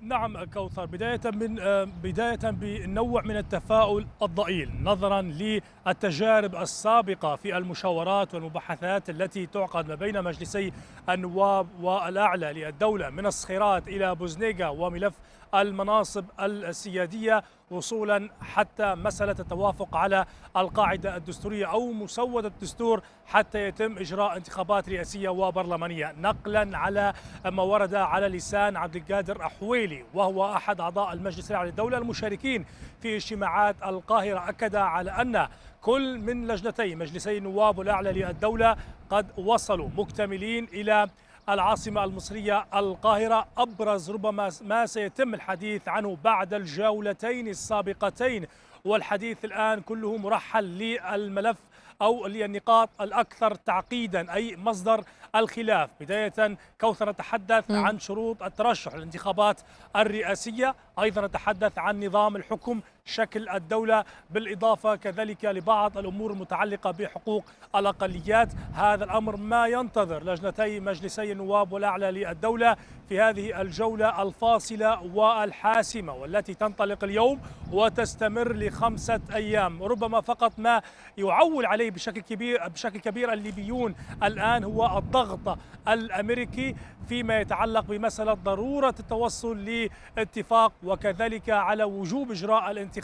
نعم كوثر. بداية من بداية بنوع من التفاؤل الضئيل نظرا للتجارب السابقة في المشاورات والمباحثات التي تعقد ما بين مجلسي النواب والأعلى للدولة من الصخيرات إلى بوزنيغا وملف المناصب السيادية وصولا حتى مسألة التوافق على القاعدة الدستورية أو مسودة الدستور حتى يتم إجراء انتخابات رئاسية وبرلمانية. نقلا على ما ورد على لسان عبد القادر أحويلي وهو أحد أعضاء المجلس الأعلى للدولة. المشاركين في اجتماعات القاهرة أكد على أن كل من لجنتي مجلسي النواب والأعلى للدولة قد وصلوا مكتملين إلى العاصمة المصرية القاهرة أبرز ربما ما سيتم الحديث عنه بعد الجولتين السابقتين. والحديث الآن كله مرحل للملف أو للنقاط الأكثر تعقيدا أي مصدر الخلاف. بداية كوثر نتحدث عن شروط الترشح للانتخابات الرئاسية. أيضا نتحدث عن نظام الحكم شكل الدولة بالإضافة كذلك لبعض الأمور المتعلقة بحقوق الأقليات. هذا الأمر ما ينتظر لجنتي مجلسي النواب والأعلى للدولة في هذه الجولة الفاصلة والحاسمة والتي تنطلق اليوم وتستمر لخمسة أيام. ربما فقط ما يعول عليه بشكل كبير بشكل كبير الليبيون الآن هو الضغط الأمريكي فيما يتعلق بمسألة ضرورة التوصل لاتفاق وكذلك على وجوب إجراء الانتخابات.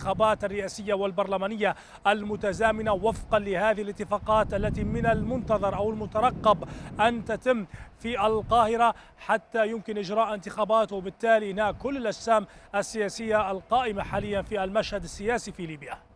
الرئاسية والبرلمانية المتزامنة وفقا لهذه الاتفاقات التي من المنتظر أو المترقب أن تتم في القاهرة حتى يمكن إجراء انتخابات وبالتالي هناك كل الأجسام السياسية القائمة حاليا في المشهد السياسي في ليبيا.